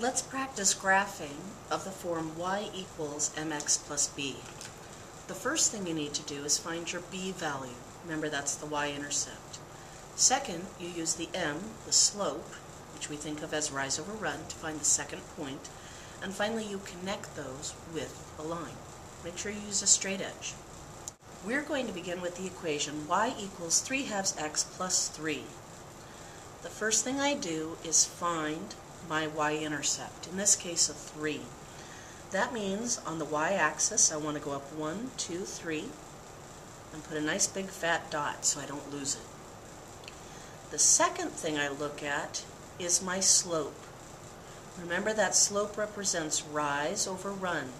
Let's practice graphing of the form y equals mx plus b. The first thing you need to do is find your b value. Remember that's the y-intercept. Second, you use the m, the slope, which we think of as rise over run, to find the second point. And finally, you connect those with a line. Make sure you use a straight edge. We're going to begin with the equation y equals 3 halves x plus 3. The first thing I do is find my y-intercept, in this case of 3. That means on the y-axis I want to go up 1, 2, 3, and put a nice big fat dot so I don't lose it. The second thing I look at is my slope. Remember that slope represents rise over run.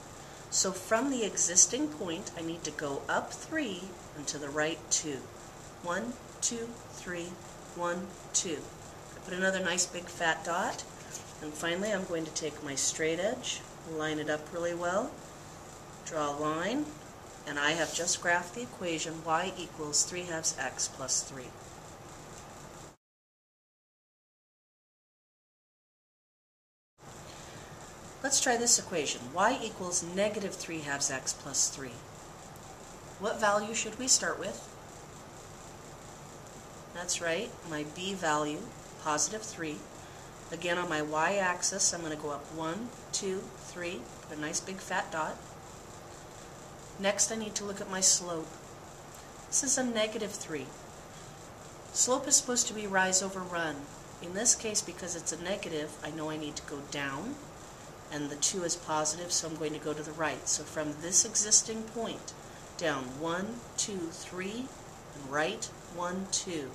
So from the existing point, I need to go up 3 and to the right 2. 1, 2, 3, 1, 2. I put another nice big fat dot. And finally, I'm going to take my straight edge, line it up really well, draw a line, and I have just graphed the equation y equals 3 halves x plus 3. Let's try this equation. y equals negative 3 halves x plus 3. What value should we start with? That's right, my b value, positive 3. Again, on my y-axis, I'm going to go up one, two, three, put a nice big fat dot. Next, I need to look at my slope. This is a negative 3. Slope is supposed to be rise over run. In this case, because it's a negative, I know I need to go down, and the 2 is positive, so I'm going to go to the right. So from this existing point, down 1, 2, 3, and right, 1, 2.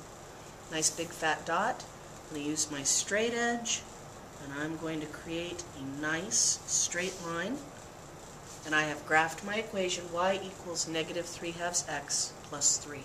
Nice big fat dot. I'm going to use my straight edge and I'm going to create a nice straight line and I have graphed my equation y equals negative 3 halves x plus 3.